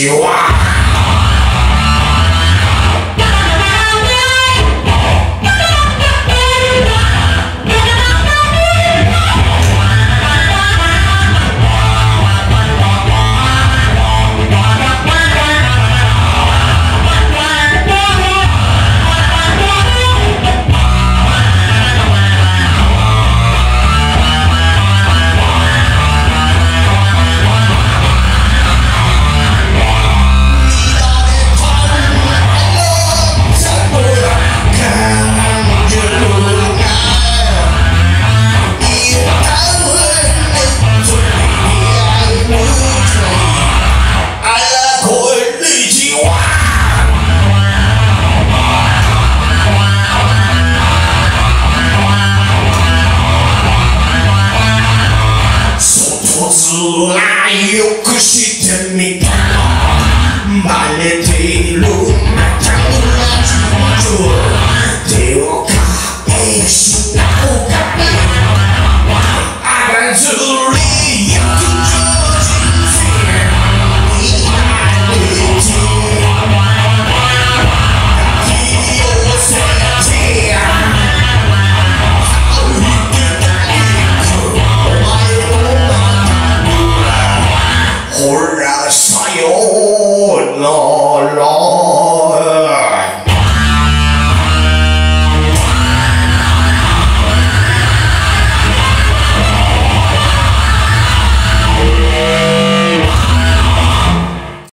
you are. つらいよくって law.